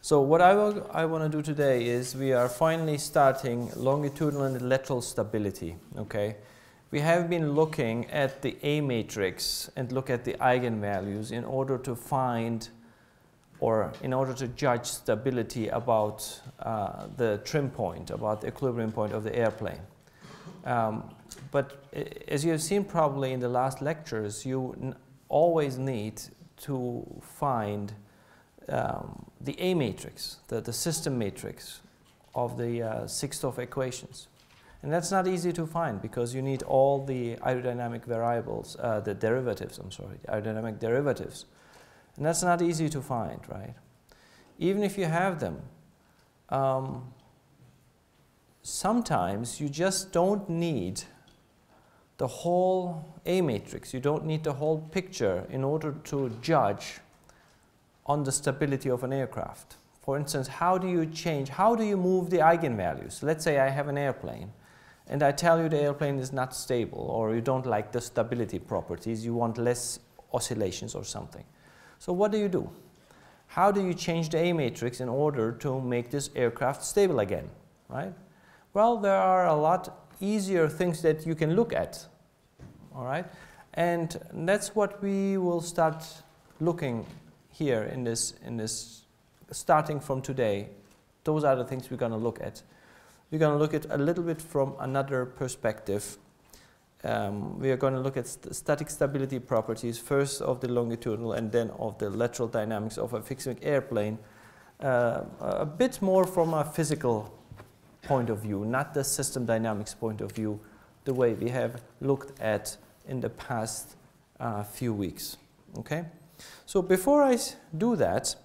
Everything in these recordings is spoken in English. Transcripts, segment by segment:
So what I, I want to do today is we are finally starting longitudinal and lateral stability, okay? We have been looking at the A matrix and look at the eigenvalues in order to find or in order to judge stability about uh, the trim point, about the equilibrium point of the airplane. Um, but as you have seen probably in the last lectures, you always need to find um, the A matrix, the, the system matrix of the uh, six-DOF equations. And that's not easy to find because you need all the aerodynamic variables, uh, the derivatives, I'm sorry, aerodynamic derivatives. And that's not easy to find, right? Even if you have them, um, sometimes you just don't need the whole A matrix. You don't need the whole picture in order to judge on the stability of an aircraft. For instance, how do you change, how do you move the eigenvalues? Let's say I have an airplane and I tell you the airplane is not stable or you don't like the stability properties, you want less oscillations or something. So what do you do? How do you change the A matrix in order to make this aircraft stable again, right? Well, there are a lot easier things that you can look at, all right? And that's what we will start looking here in this, in this starting from today. Those are the things we're going to look at. We're going to look at a little bit from another perspective. Um, we are going to look at st static stability properties, first of the longitudinal and then of the lateral dynamics of a fixed wing airplane, uh, a bit more from a physical point of view, not the system dynamics point of view, the way we have looked at in the past uh, few weeks. Okay? So before I do that,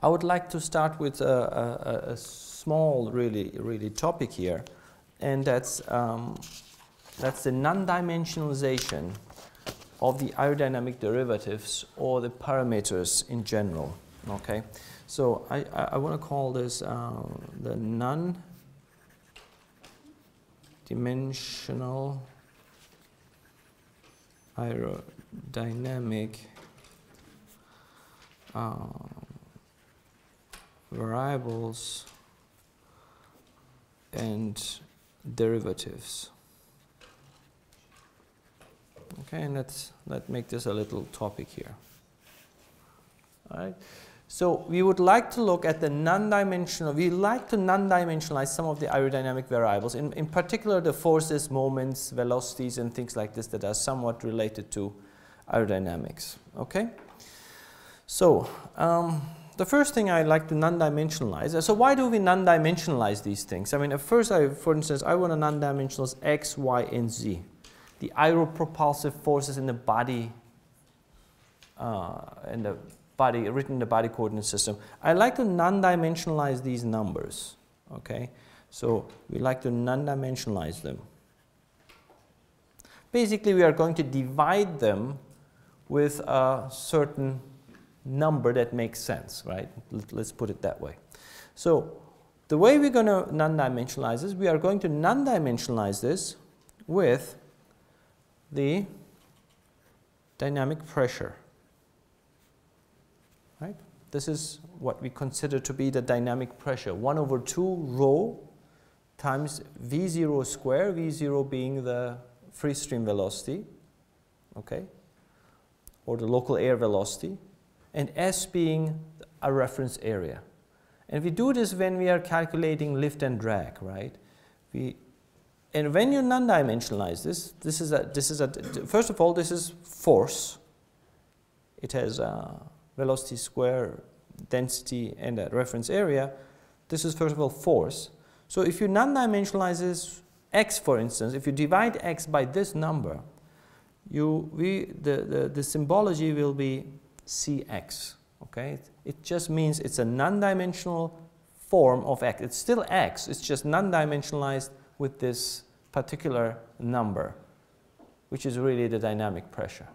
I would like to start with a, a, a small, really, really topic here, and that's, um, that's the non-dimensionalization of the aerodynamic derivatives or the parameters in general. Okay, so I, I, I want to call this uh, the non-dimensional aerodynamic uh, variables and derivatives. Okay, and let's let's make this a little topic here. All right. So we would like to look at the non-dimensional, we like to non-dimensionalize some of the aerodynamic variables, in, in particular the forces, moments, velocities, and things like this that are somewhat related to aerodynamics. Okay? So, um, the first thing I like to non-dimensionalize. So why do we non-dimensionalize these things? I mean, at first, I, for instance, I want to non-dimensionalize x, y, and z. The aeropropulsive forces in the body, uh, in the body, written in the body coordinate system. I like to non-dimensionalize these numbers. Okay, so we like to non-dimensionalize them. Basically, we are going to divide them with a certain number that makes sense, right? Let's put it that way. So the way we're going to non-dimensionalize this, we are going to non-dimensionalize this with the dynamic pressure. Right? This is what we consider to be the dynamic pressure. 1 over 2 rho times V0 square, V0 being the free stream velocity, okay, or the local air velocity, and S being a reference area. And we do this when we are calculating lift and drag, right? We, and when you non-dimensionalize this, this is a, this is a, first of all, this is force. It has a velocity square, density, and a reference area. This is first of all force. So if you non-dimensionalize this x, for instance, if you divide x by this number, you, we, the, the, the symbology will be Cx. Okay? It just means it's a non-dimensional form of x. It's still x, it's just non-dimensionalized with this particular number, which is really the dynamic pressure.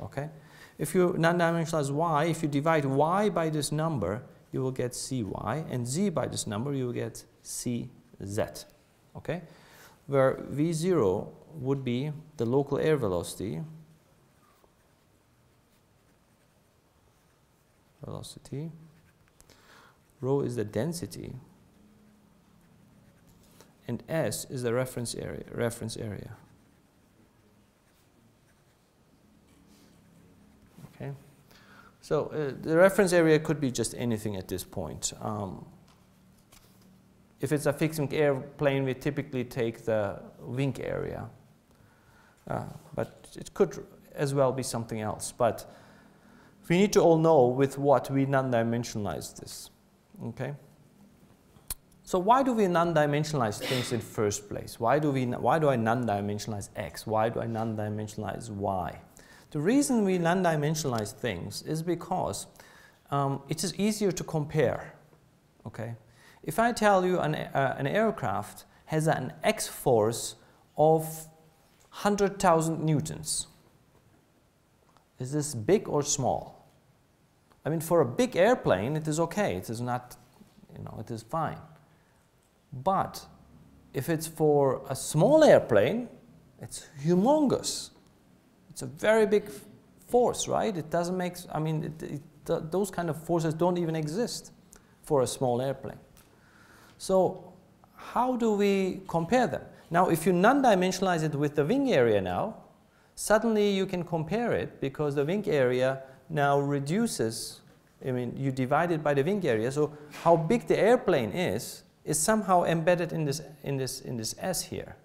Okay? If you non-dimensionalize y, if you divide y by this number, you will get cy, and z by this number, you will get cz. Okay? Where v0 would be the local air velocity, velocity rho is the density, and S is the reference area. Reference area. Okay. So uh, the reference area could be just anything at this point. Um, if it's a fixed wing airplane, we typically take the wing area. Uh, but it could as well be something else. But we need to all know with what we non-dimensionalize this. Okay? So why do we non-dimensionalize things in first place? Why do, we, why do I non-dimensionalize x? Why do I non-dimensionalize y? The reason we non-dimensionalize things is because um, it is easier to compare. Okay? If I tell you an, uh, an aircraft has an x force of 100,000 newtons, is this big or small? I mean, for a big airplane, it is okay. It is not, you know, it is fine. But if it's for a small airplane, it's humongous. It's a very big force, right? It doesn't make, I mean, it, it, those kind of forces don't even exist for a small airplane. So how do we compare them? Now, if you non-dimensionalize it with the wing area now, suddenly you can compare it because the wing area now reduces, I mean, you divide it by the wing area. So how big the airplane is, is somehow embedded in this, in this, in this S here,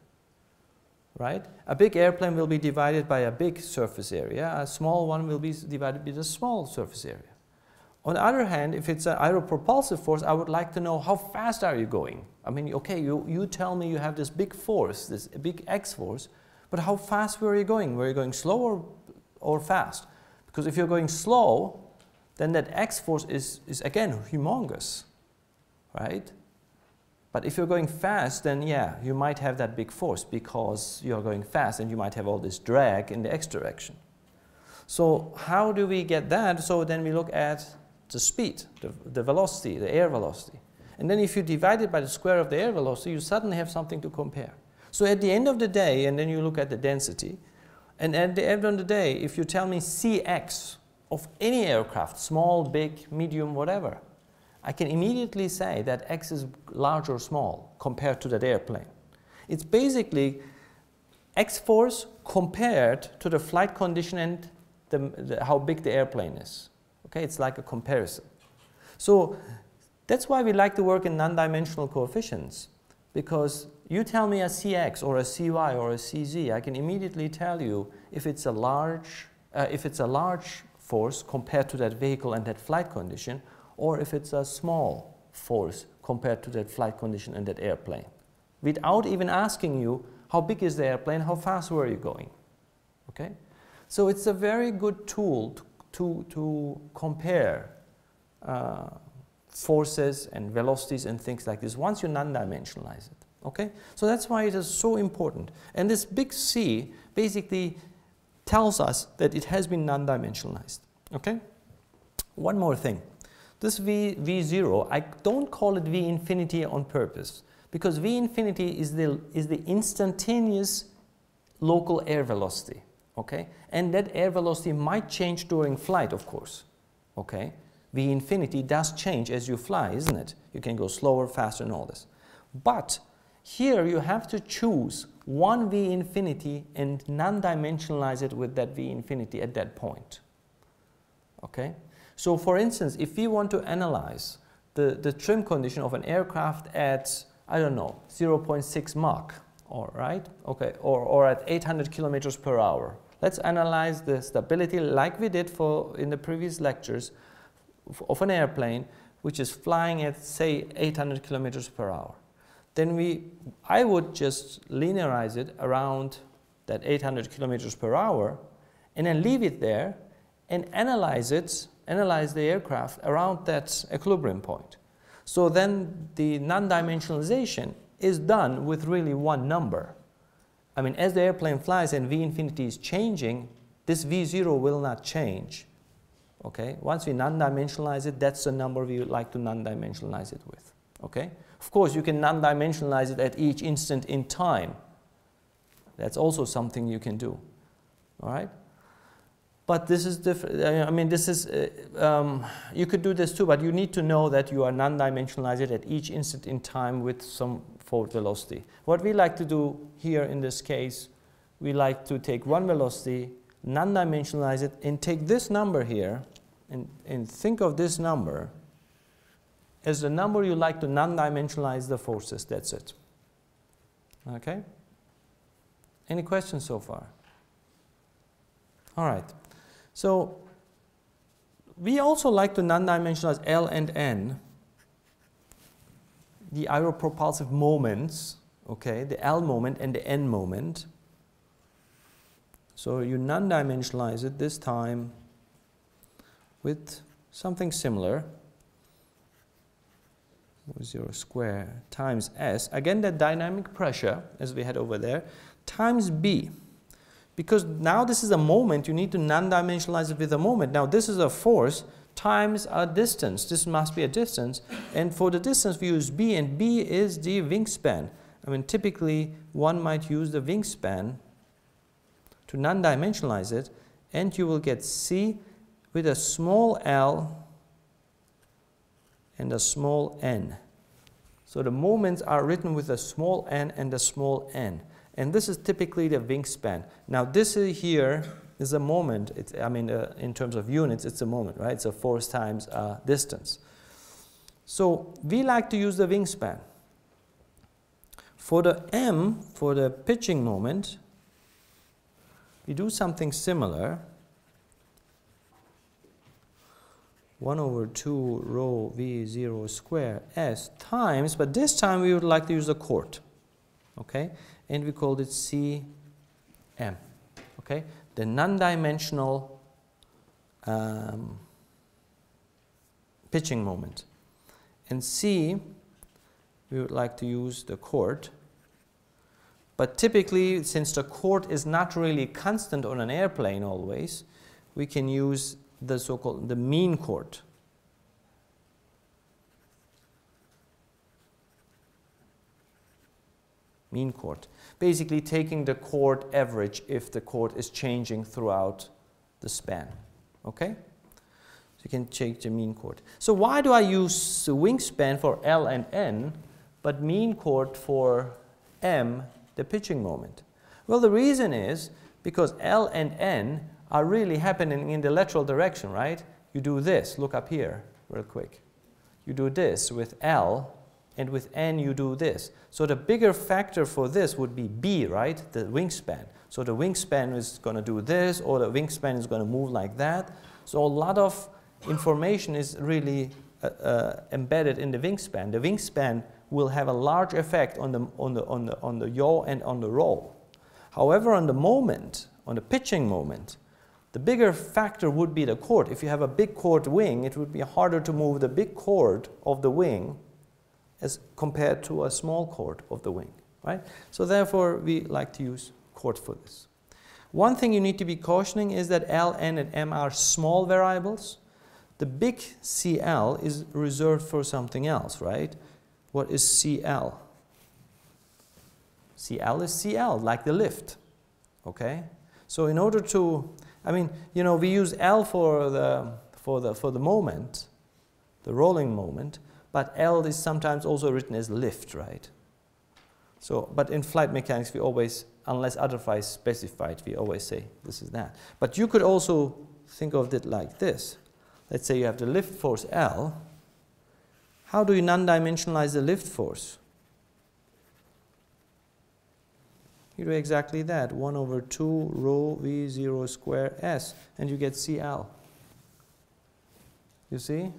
right? A big airplane will be divided by a big surface area. A small one will be divided by a small surface area. On the other hand, if it's an aeropropulsive force, I would like to know how fast are you going? I mean, okay, you, you tell me you have this big force, this big X force, but how fast were you going? Were you going slow or, or fast? Because if you're going slow, then that X force is, is again humongous, right? But if you're going fast, then yeah, you might have that big force because you're going fast and you might have all this drag in the X direction. So how do we get that? So then we look at the speed, the, the velocity, the air velocity. And then if you divide it by the square of the air velocity, you suddenly have something to compare. So at the end of the day, and then you look at the density, and at the end of the day, if you tell me Cx of any aircraft, small, big, medium, whatever, I can immediately say that x is large or small compared to that airplane. It's basically x force compared to the flight condition and the, the, how big the airplane is. Okay, it's like a comparison. So that's why we like to work in non-dimensional coefficients because you tell me a Cx or a Cy or a Cz, I can immediately tell you if it's a large, uh, if it's a large force compared to that vehicle and that flight condition, or if it's a small force compared to that flight condition and that airplane. Without even asking you how big is the airplane, how fast were you going? Okay? So it's a very good tool to to, to compare uh, forces and velocities and things like this once you non-dimensionalize it. Okay? So that's why it is so important. And this big C basically tells us that it has been non-dimensionalized. Okay? One more thing. This v, V0, I don't call it V infinity on purpose because V infinity is the, is the instantaneous local air velocity okay? And that air velocity might change during flight, of course, okay? V infinity does change as you fly, isn't it? You can go slower, faster, and all this. But here you have to choose one V infinity and non-dimensionalize it with that V infinity at that point, okay? So for instance, if we want to analyze the, the trim condition of an aircraft at, I don't know, 0.6 Mach, all right, okay, or, or at 800 kilometers per hour, Let's analyze the stability like we did for in the previous lectures of an airplane which is flying at say 800 kilometers per hour. Then we, I would just linearize it around that 800 kilometers per hour and then leave it there and analyze it, analyze the aircraft around that equilibrium point. So then the non-dimensionalization is done with really one number. I mean, as the airplane flies and V infinity is changing, this V0 will not change. Okay? Once we non-dimensionalize it, that's the number we would like to non-dimensionalize it with. Okay? Of course, you can non-dimensionalize it at each instant in time. That's also something you can do. All right? But this is different. I mean, this is, uh, um, you could do this too, but you need to know that you are non-dimensionalize it at each instant in time with some forward velocity. What we like to do here in this case, we like to take one velocity, non-dimensionalize it, and take this number here, and, and think of this number as the number you like to non-dimensionalize the forces. That's it. Okay? Any questions so far? All right. So we also like to non-dimensionalize L and N, the aeropropulsive moments, okay, the L moment and the N moment. So you non-dimensionalize it this time with something similar. 0 square times S. Again, the dynamic pressure, as we had over there, times B. Because now this is a moment, you need to non-dimensionalize it with a moment. Now this is a force times a distance. This must be a distance. And for the distance we use b, and b is the wingspan. I mean, typically one might use the wingspan to non-dimensionalize it, and you will get c with a small l and a small n. So the moments are written with a small n and a small n. And this is typically the wingspan. Now this is here is a moment. It's, I mean, uh, in terms of units, it's a moment, right? So force times uh, distance. So we like to use the wingspan. For the m, for the pitching moment, we do something similar. 1 over 2 rho v0 square s times, but this time we would like to use the chord. Okay? and we called it CM. Okay, the non-dimensional um, pitching moment. And C, we would like to use the chord. But typically, since the chord is not really constant on an airplane always, we can use the so-called the mean chord. Mean chord basically taking the chord average if the chord is changing throughout the span. Okay? So you can change the mean chord. So why do I use wingspan for L and N, but mean chord for M, the pitching moment? Well, the reason is because L and N are really happening in the lateral direction, right? You do this, look up here real quick. You do this with L and with n you do this. So the bigger factor for this would be b, right, the wingspan. So the wingspan is going to do this or the wingspan is going to move like that. So a lot of information is really uh, uh, embedded in the wingspan. The wingspan will have a large effect on the, on, the, on, the, on the yaw and on the roll. However, on the moment, on the pitching moment, the bigger factor would be the chord. If you have a big chord wing, it would be harder to move the big chord of the wing as compared to a small chord of the wing, right? So therefore, we like to use chord for this. One thing you need to be cautioning is that L, N, and M are small variables. The big CL is reserved for something else, right? What is CL? CL is CL, like the lift, okay? So in order to, I mean, you know, we use L for the, for the, for the moment, the rolling moment, but L is sometimes also written as lift, right? So, but in flight mechanics, we always, unless otherwise specified, we always say this is that. But you could also think of it like this. Let's say you have the lift force L. How do you non-dimensionalize the lift force? You do exactly that, 1 over 2 rho v0 square s, and you get CL. You see?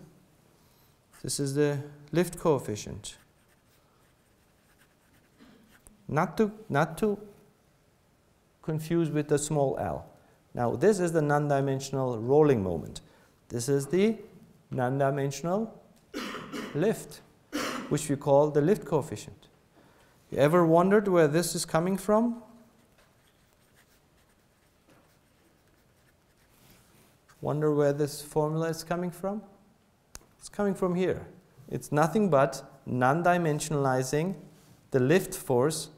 This is the lift coefficient. Not to, not to confuse with the small l. Now this is the non-dimensional rolling moment. This is the non-dimensional lift, which we call the lift coefficient. You ever wondered where this is coming from? Wonder where this formula is coming from? It's coming from here. It's nothing but non-dimensionalizing the lift force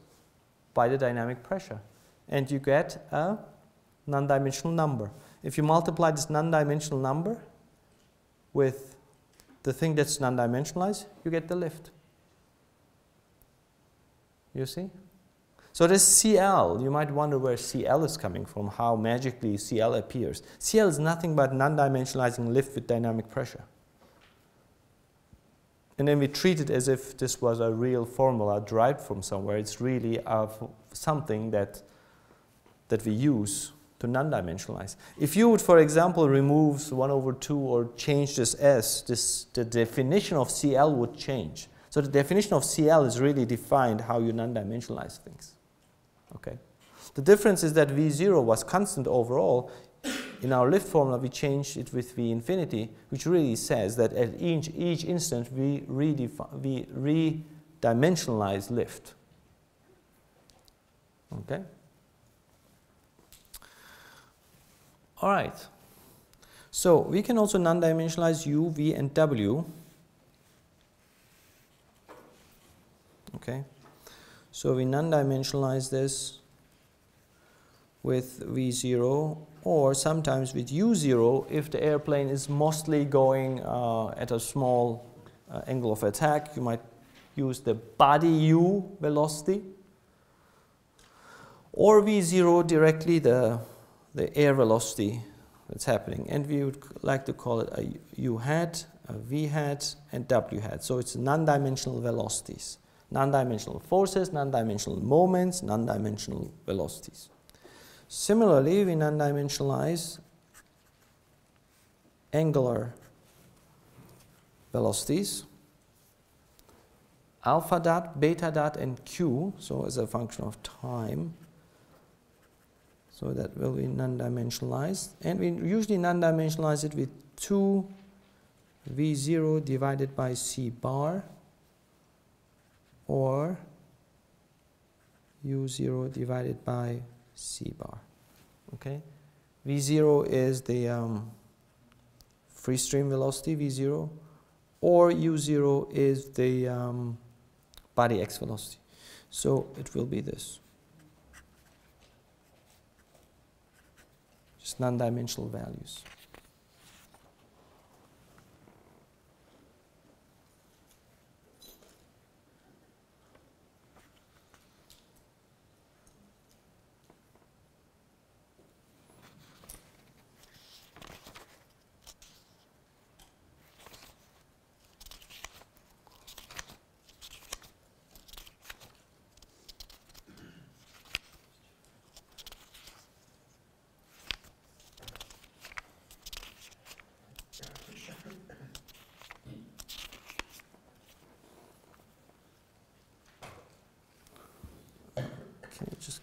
by the dynamic pressure. And you get a non-dimensional number. if you multiply this non-dimensional number with the thing that's non-dimensionalized, you get the lift. You see? So this CL, you might wonder where CL is coming from, how magically CL appears. CL is nothing but non-dimensionalizing lift with dynamic pressure. And then we treat it as if this was a real formula derived from somewhere. It's really something that, that we use to non-dimensionalize. If you would, for example, remove 1 over 2 or change this S, this, the definition of CL would change. So the definition of CL is really defined how you non-dimensionalize things. Okay. The difference is that V0 was constant overall. In our lift formula, we changed it with V infinity, which really says that at each, each instant we, we re-dimensionalize lift. Okay. All right. So we can also non-dimensionalize u, v, and w. Okay. So we non-dimensionalize this with v0 or sometimes with u0 if the airplane is mostly going uh, at a small uh, angle of attack. You might use the body u velocity or v0 directly the, the air velocity that's happening. And we would like to call it a u hat, a v hat, and w hat. So it's non-dimensional velocities. Non-dimensional forces, non-dimensional moments, non-dimensional velocities. Similarly, we non-dimensionalize angular velocities, alpha dot, beta dot, and q, so as a function of time. So that will be non-dimensionalized. And we usually non-dimensionalize it with 2 v0 divided by c bar or u0 divided by c bar. Okay, v0 is the um, free stream velocity v0, or u0 is the um, body x velocity. So it will be this. Just non-dimensional values.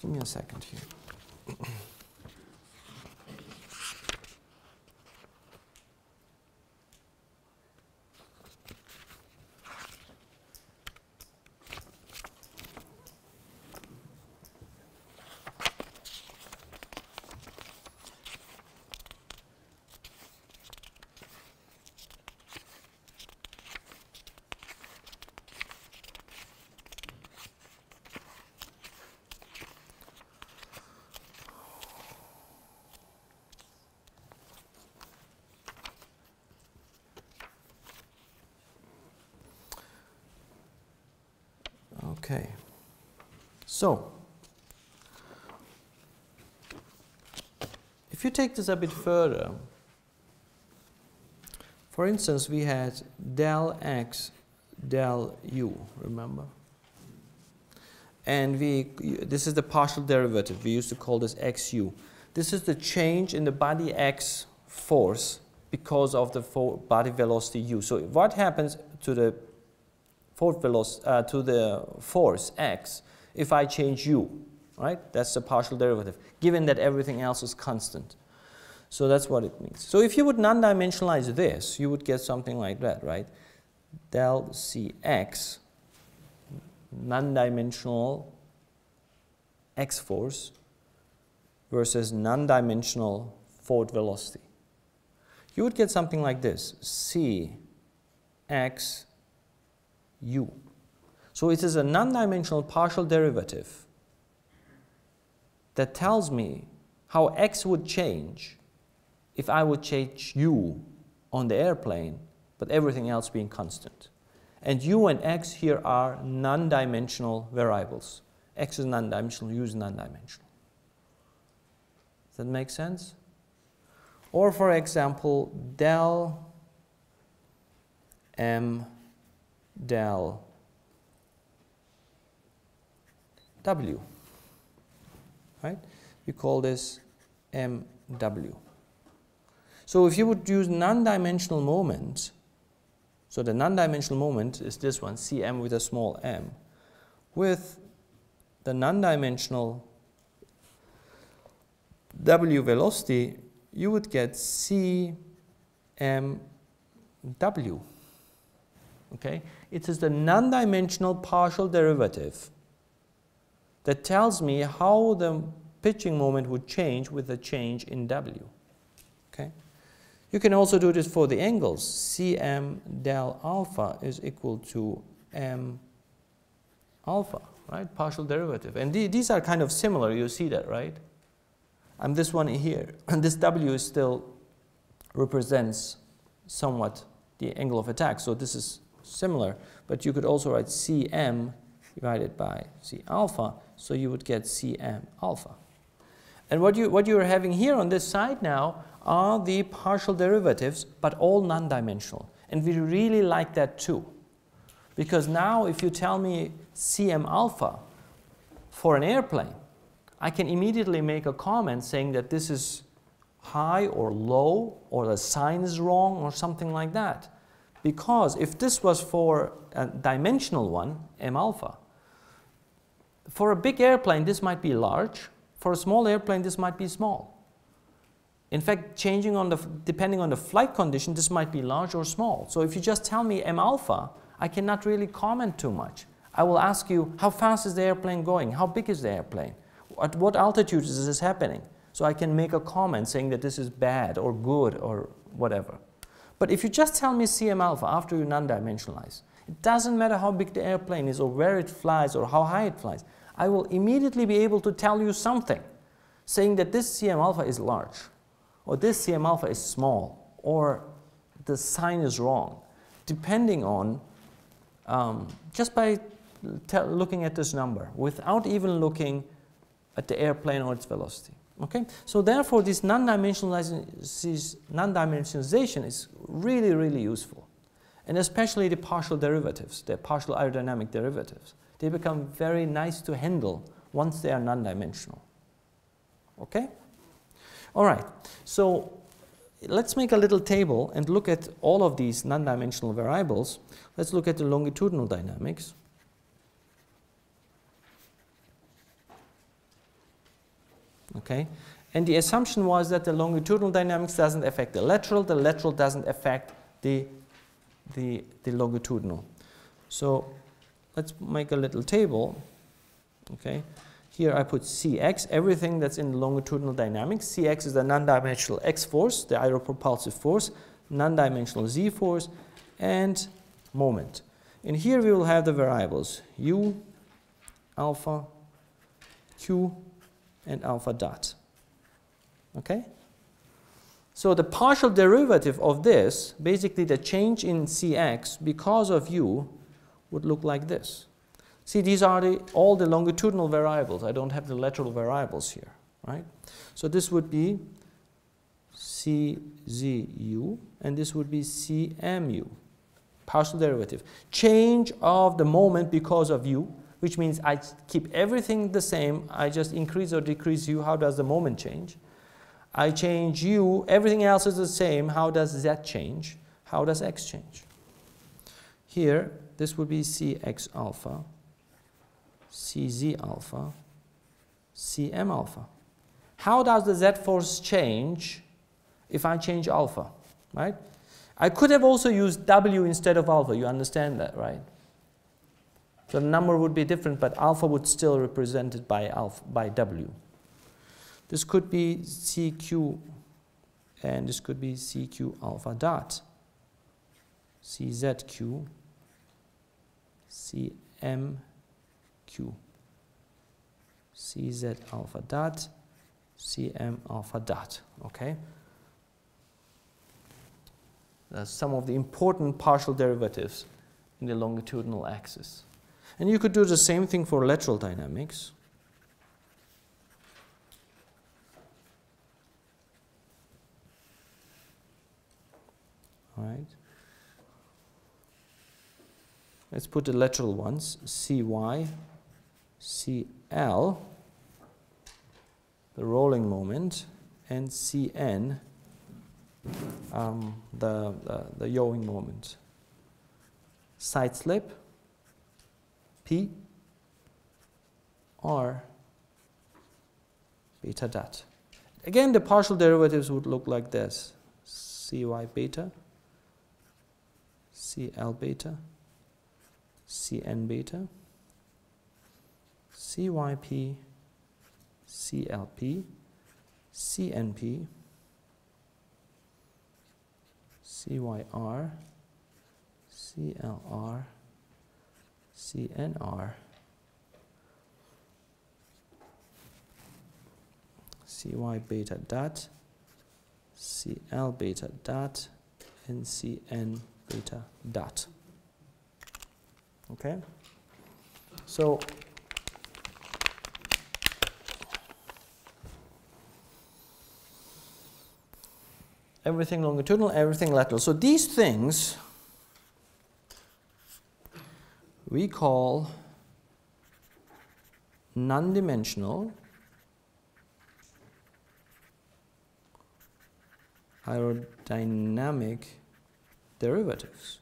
Give me a second here. Okay. So, if you take this a bit further, for instance, we had del x, del u, remember? And we, this is the partial derivative. We used to call this xu. This is the change in the body x force because of the body velocity u. So what happens to the force velocity, uh, to the force x if I change u, right? That's the partial derivative, given that everything else is constant. So that's what it means. So if you would non-dimensionalize this, you would get something like that, right? Del Cx, non-dimensional x force versus non-dimensional forward velocity. You would get something like this, C x u. So it is a non-dimensional partial derivative that tells me how x would change if I would change u on the airplane, but everything else being constant. And u and x here are non-dimensional variables. x is non-dimensional, u is non-dimensional. Does that make sense? Or for example, del m del w. Right? We call this mw. So if you would use non-dimensional moment, so the non-dimensional moment is this one, cm with a small m, with the non-dimensional w velocity, you would get cmw. Okay? It is the non-dimensional partial derivative that tells me how the pitching moment would change with the change in w. Okay? You can also do this for the angles. Cm del alpha is equal to m alpha, right? Partial derivative. And th these are kind of similar, you see that, right? And this one here, and this w still represents somewhat the angle of attack. So this is similar, but you could also write Cm divided by C alpha, so you would get Cm alpha. And what you, what you're having here on this side now are the partial derivatives, but all non-dimensional. And we really like that too. Because now if you tell me Cm alpha for an airplane, I can immediately make a comment saying that this is high or low, or the sign is wrong, or something like that. Because if this was for a dimensional one, m alpha, for a big airplane, this might be large. For a small airplane, this might be small. In fact, changing on the, depending on the flight condition, this might be large or small. So if you just tell me m alpha, I cannot really comment too much. I will ask you, how fast is the airplane going? How big is the airplane? At what altitude is this happening? So I can make a comment saying that this is bad or good or whatever. But if you just tell me Cm alpha after you non-dimensionalize, it doesn't matter how big the airplane is or where it flies or how high it flies, I will immediately be able to tell you something saying that this Cm alpha is large or this Cm alpha is small or the sign is wrong depending on um, just by looking at this number without even looking at the airplane or its velocity. Okay? So therefore, this non-dimensionalization is really, really useful. And especially the partial derivatives, the partial aerodynamic derivatives. They become very nice to handle once they are non-dimensional. Okay? All right. So let's make a little table and look at all of these non-dimensional variables. Let's look at the longitudinal dynamics. Okay? And the assumption was that the longitudinal dynamics doesn't affect the lateral, the lateral doesn't affect the, the, the longitudinal. So let's make a little table. Okay? Here I put Cx, everything that's in longitudinal dynamics. Cx is the non-dimensional x force, the aeropropulsive force, non-dimensional z force, and moment. And here we will have the variables u, alpha, q, and alpha dot. Okay? So the partial derivative of this, basically the change in Cx because of u, would look like this. See, these are the, all the longitudinal variables. I don't have the lateral variables here, right? So this would be CZU, and this would be CMU, partial derivative. Change of the moment because of u, which means I keep everything the same, I just increase or decrease u, how does the moment change? I change u, everything else is the same, how does z change? How does x change? Here, this would be cx alpha, cz alpha, cm alpha. How does the z force change if I change alpha, right? I could have also used w instead of alpha, you understand that, right? So the number would be different, but alpha would still represented by alpha by w. This could be CQ, and this could be CQ alpha dot, CZQ, CMQ, CZ alpha dot, CM alpha dot, okay? uh, some of the important partial derivatives in the longitudinal axis. And you could do the same thing for lateral dynamics. All right. Let's put the lateral ones, Cy, Cl, the rolling moment, and Cn, um, the, the, the yawing moment. Side slip, P, R, beta dot. Again, the partial derivatives would look like this. Cy beta, Cl beta, Cn beta, CYP, CLP, CNP, CYR, CLR, CNR, CY beta dot, CL beta dot, and CN beta dot. Okay? So, everything longitudinal, everything lateral. So these things we call non-dimensional aerodynamic derivatives.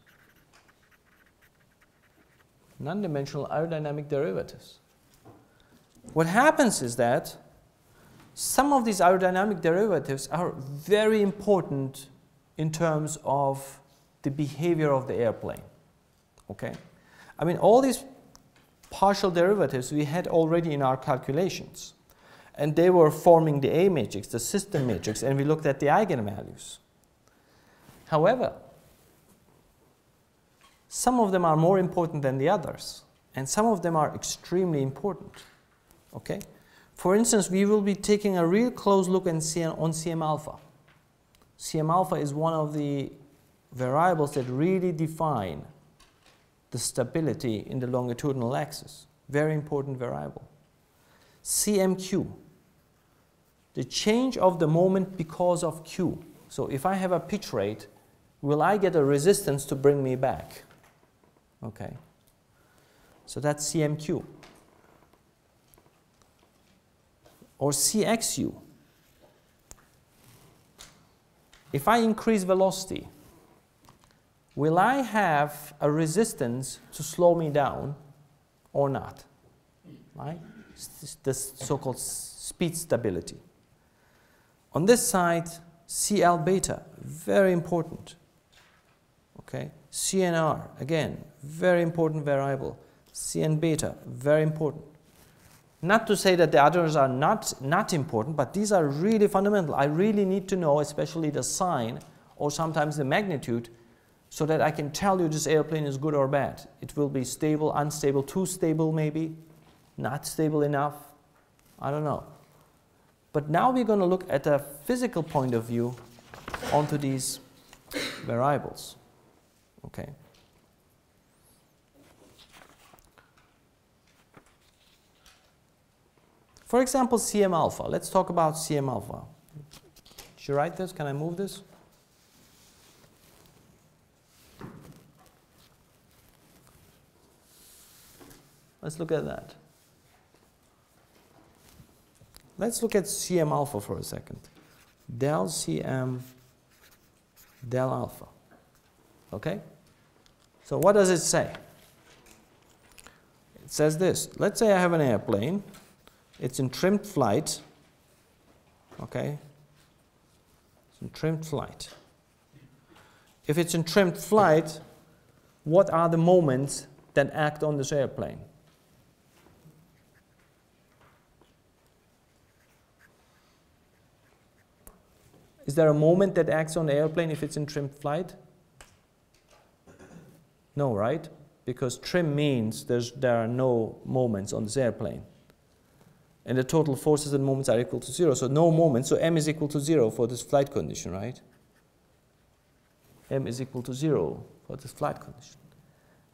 Non-dimensional aerodynamic derivatives. What happens is that some of these aerodynamic derivatives are very important in terms of the behavior of the airplane. Okay? I mean, all these partial derivatives we had already in our calculations. And they were forming the A matrix, the system matrix, and we looked at the eigenvalues. However, some of them are more important than the others, and some of them are extremely important. Okay? For instance, we will be taking a real close look on CM alpha. CM alpha is one of the variables that really define the stability in the longitudinal axis. Very important variable. CMQ, the change of the moment because of Q. So if I have a pitch rate, will I get a resistance to bring me back? Okay. So that's CMQ. or CXU. If I increase velocity, will I have a resistance to slow me down or not? Right? This so-called speed stability. On this side, CL beta, very important. Okay, CNR, again, very important variable. CN beta, very important. Not to say that the others are not, not important, but these are really fundamental. I really need to know, especially the sign or sometimes the magnitude, so that I can tell you this airplane is good or bad. It will be stable, unstable, too stable maybe, not stable enough. I don't know. But now we're going to look at a physical point of view onto these variables. Okay. For example, CM alpha. Let's talk about CM alpha. Should you write this? Can I move this? Let's look at that. Let's look at CM alpha for a second. Del CM del alpha. Okay? So what does it say? It says this. Let's say I have an airplane it's in trimmed flight. Okay? It's in trimmed flight. If it's in trimmed flight, what are the moments that act on this airplane? Is there a moment that acts on the airplane if it's in trimmed flight? No, right? Because trim means there's, there are no moments on this airplane and the total forces and moments are equal to zero. So no moment, so m is equal to zero for this flight condition, right? m is equal to 0 for this flight condition.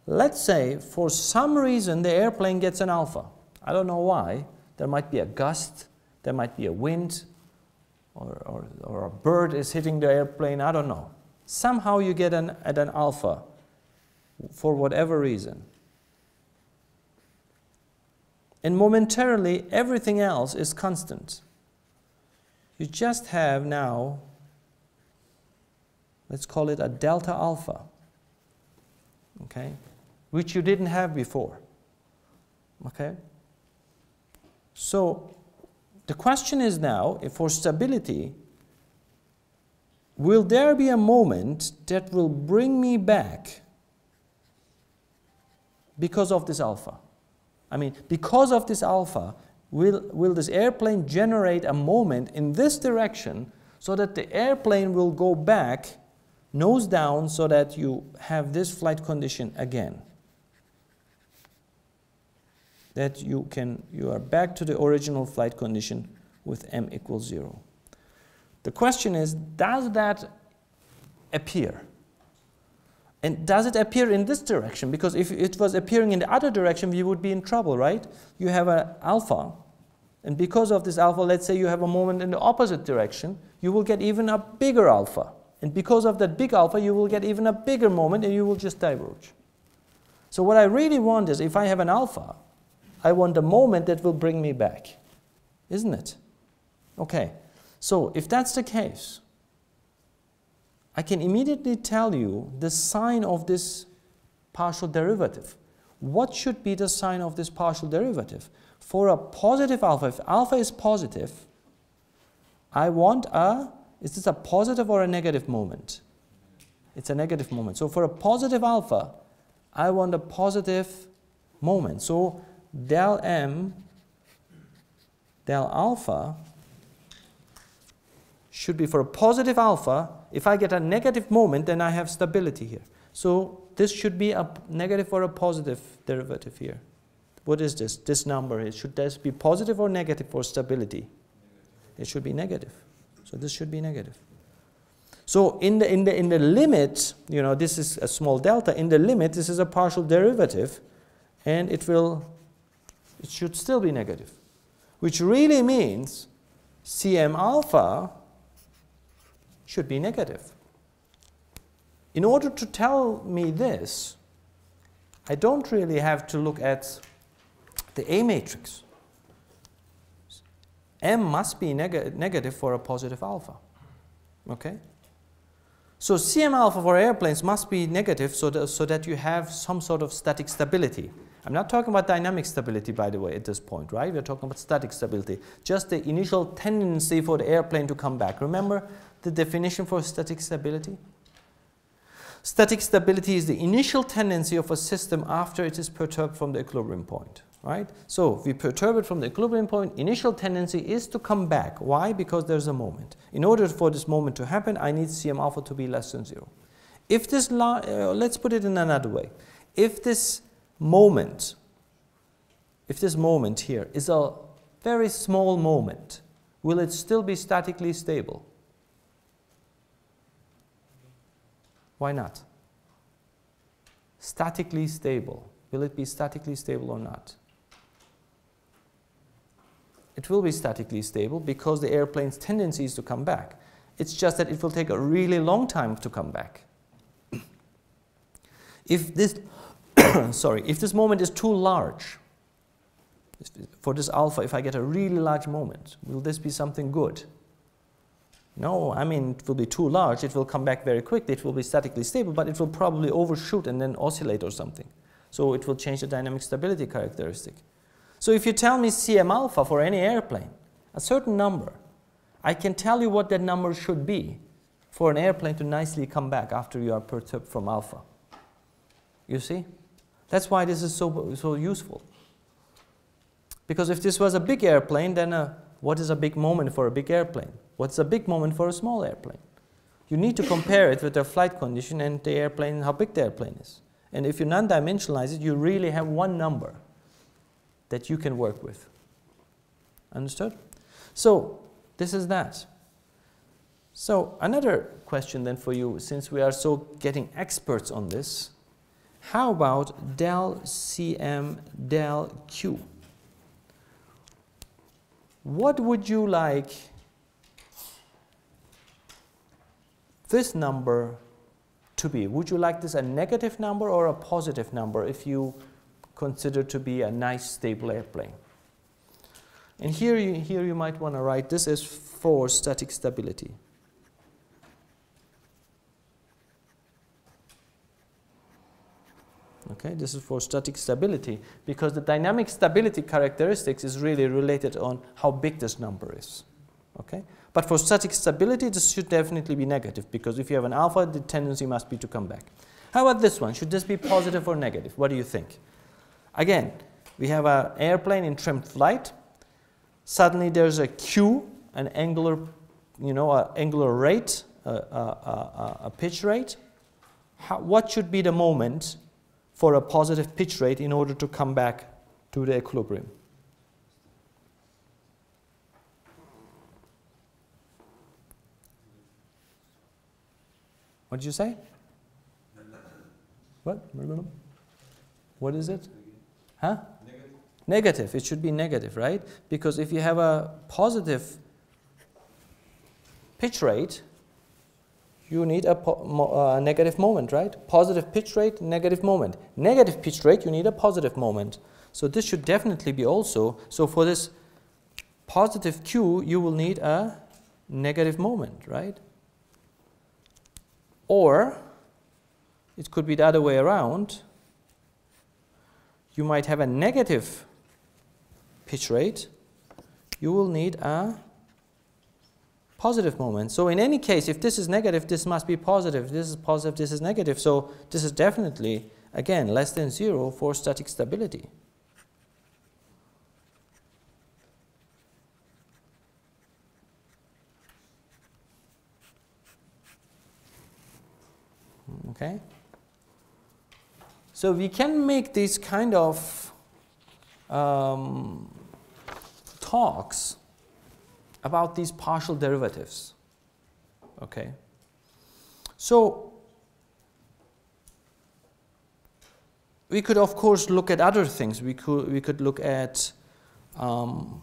Let's say for some reason the airplane gets an alpha. I don't know why. There might be a gust, there might be a wind, or, or, or a bird is hitting the airplane, I don't know. Somehow you get an, at an alpha for whatever reason. And momentarily, everything else is constant. You just have now, let's call it a delta alpha, okay, which you didn't have before. Okay? So the question is now, for stability, will there be a moment that will bring me back because of this alpha? I mean, because of this alpha, will, will this airplane generate a moment in this direction so that the airplane will go back nose down so that you have this flight condition again? That you can, you are back to the original flight condition with m equals 0. The question is, does that appear? And does it appear in this direction? Because if it was appearing in the other direction, we would be in trouble, right? You have an alpha, and because of this alpha, let's say you have a moment in the opposite direction, you will get even a bigger alpha. And because of that big alpha, you will get even a bigger moment and you will just diverge. So what I really want is, if I have an alpha, I want a moment that will bring me back. Isn't it? Okay. So if that's the case, I can immediately tell you the sign of this partial derivative. What should be the sign of this partial derivative? For a positive alpha, if alpha is positive, I want a, is this a positive or a negative moment? It's a negative moment. So for a positive alpha, I want a positive moment. So del m, del alpha should be for a positive alpha. If I get a negative moment, then I have stability here. So this should be a negative or a positive derivative here. What is this? This number is, should this be positive or negative for stability? It should be negative. So this should be negative. So in the, in the, in the limit, you know, this is a small delta. In the limit, this is a partial derivative, and it will, it should still be negative, which really means Cm alpha should be negative. In order to tell me this, I don't really have to look at the A matrix. M must be neg negative for a positive alpha. Okay? So Cm alpha for airplanes must be negative so that, so that you have some sort of static stability. I'm not talking about dynamic stability, by the way, at this point, right? We're talking about static stability. Just the initial tendency for the airplane to come back. Remember, the definition for static stability? Static stability is the initial tendency of a system after it is perturbed from the equilibrium point. Right? So we perturb it from the equilibrium point. Initial tendency is to come back. Why? Because there's a moment. In order for this moment to happen, I need Cm alpha to be less than zero. If this, uh, let's put it in another way. If this moment, if this moment here is a very small moment, will it still be statically stable? Why not? Statically stable. Will it be statically stable or not? It will be statically stable because the airplane's tendency is to come back. It's just that it will take a really long time to come back. if this, sorry, if this moment is too large, for this alpha, if I get a really large moment, will this be something good? No, I mean, it will be too large. It will come back very quickly. It will be statically stable, but it will probably overshoot and then oscillate or something. So it will change the dynamic stability characteristic. So if you tell me Cm alpha for any airplane, a certain number, I can tell you what that number should be for an airplane to nicely come back after you are perturbed from alpha. You see? That's why this is so, so useful. Because if this was a big airplane, then uh, what is a big moment for a big airplane? What's a big moment for a small airplane? You need to compare it with the flight condition and the airplane, how big the airplane is. And if you non-dimensionalize it, you really have one number that you can work with. Understood? So, this is that. So another question then for you, since we are so getting experts on this, how about del Cm del Q? What would you like this number to be? Would you like this a negative number or a positive number if you consider to be a nice stable airplane? And here you, here you might want to write this as for static stability. Okay, this is for static stability because the dynamic stability characteristics is really related on how big this number is. Okay, but for static stability, this should definitely be negative because if you have an alpha, the tendency must be to come back. How about this one? Should this be positive or negative? What do you think? Again, we have an airplane in trimmed flight. Suddenly there's a Q, an angular, you know, an angular rate, a, a, a, a pitch rate. How, what should be the moment for a positive pitch rate in order to come back to the equilibrium. What did you say? What? What is it? Huh? Negative. negative. It should be negative, right? Because if you have a positive pitch rate, you need a uh, negative moment, right? Positive pitch rate, negative moment. Negative pitch rate, you need a positive moment. So this should definitely be also, so for this positive Q, you will need a negative moment, right? Or it could be the other way around. You might have a negative pitch rate. You will need a positive moment. So in any case, if this is negative, this must be positive. This is positive, this is negative. So this is definitely, again, less than zero for static stability. Okay? So we can make these kind of um, talks about these partial derivatives. Okay? So, we could of course look at other things. We could, we could look at, um,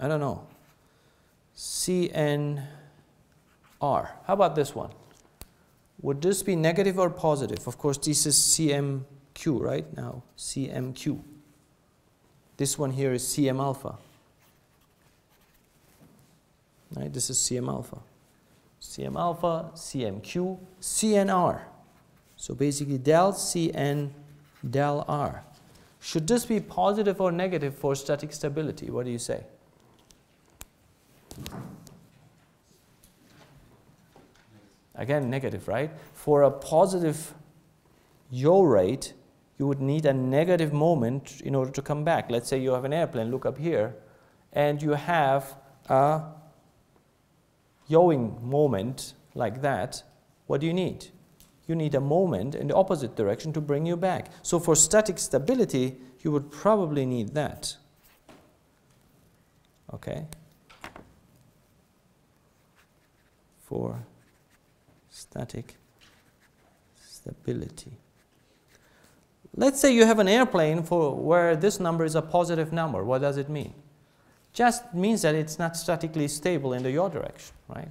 I don't know, CNR. How about this one? Would this be negative or positive? Of course, this is CMQ, right? Now, CMQ. This one here is CM alpha. Right? This is CM alpha. CM alpha, CMQ, CNR. So basically del Cn del R. Should this be positive or negative for static stability? What do you say? Again, negative, right? For a positive yaw rate, you would need a negative moment in order to come back. Let's say you have an airplane, look up here, and you have a yawing moment like that, what do you need? You need a moment in the opposite direction to bring you back. So for static stability, you would probably need that. Okay? For static stability. Let's say you have an airplane for where this number is a positive number. What does it mean? Just means that it's not statically stable in the yaw direction, right?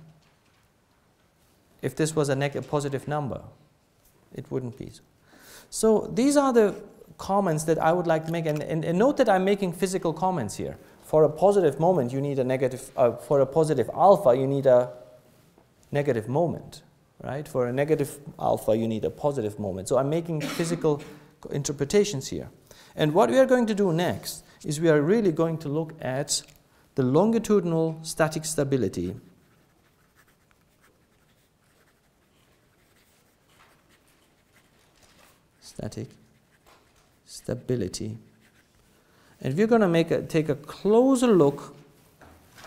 If this was a negative positive number, it wouldn't be. So these are the comments that I would like to make, and, and, and note that I'm making physical comments here. For a positive moment, you need a negative, uh, for a positive alpha, you need a negative moment, right? For a negative alpha, you need a positive moment. So I'm making physical interpretations here. And what we are going to do next is we are really going to look at the longitudinal static stability static stability. And we're going to make a, take a closer look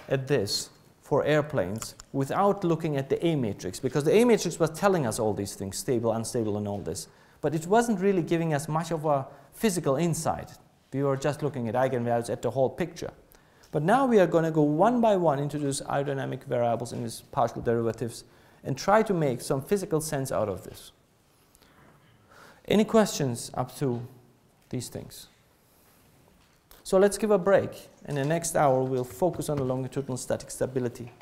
at this for airplanes without looking at the A matrix because the A matrix was telling us all these things stable unstable and all this. But it wasn't really giving us much of a physical insight. We were just looking at eigenvalues at the whole picture But now we are going to go one by one into these aerodynamic variables in these partial derivatives and try to make some physical sense out of this. Any questions up to these things? So let's give a break. In the next hour, we'll focus on the longitudinal static stability.